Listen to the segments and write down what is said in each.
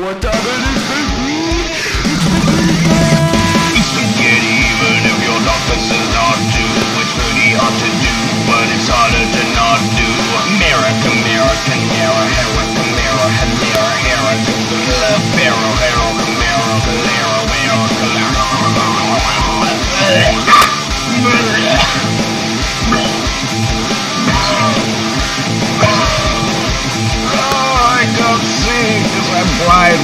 what time it is, baby. Spaghetti, even if your doctor says not to. It's pretty hard to do, but it's harder to not do. America, America, Camaro, Hera, Camaro, Hamera, Hera, Pharaoh, Hero, Camaro, Calero, Hero, Oh,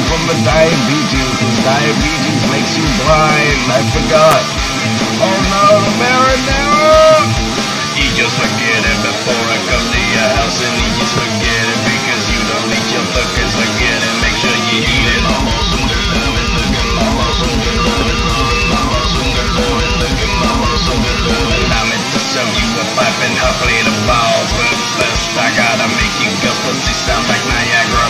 from the diabetes. Because diabetes makes you blind. I forgot. Oh no, marinara! You just forget it before I come to your house and you just forget it because you don't eat your fucking spaghetti. Make sure you eat it. I meant to serve you a pipe balls, but first I gotta make you go pussy sound like Niagara